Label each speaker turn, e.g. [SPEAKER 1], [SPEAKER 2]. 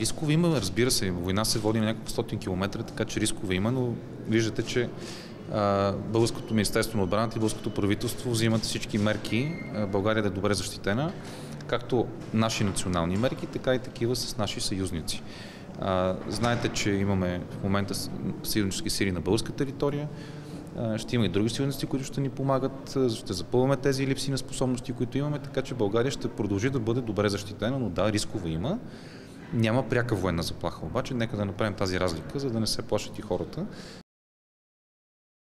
[SPEAKER 1] Рискове има, разбира се. Война се води на няколко стотин километра, така че рискове има, но виждате, че Българското Министерство на отбраната и Българското правителство взимат всички мерки а, България да е добре защитена, както наши национални мерки, така и такива с наши съюзници. Знаете, че имаме в момента съюзнически сили на българска територия. Ще има и други съюзници, които ще ни помагат. Ще запълваме тези липси на способности, които имаме, така че България ще продължи да бъде добре защитена, но да, рискове има. Няма пряка военна заплаха, обаче нека да направим тази разлика, за да не се плашат и хората.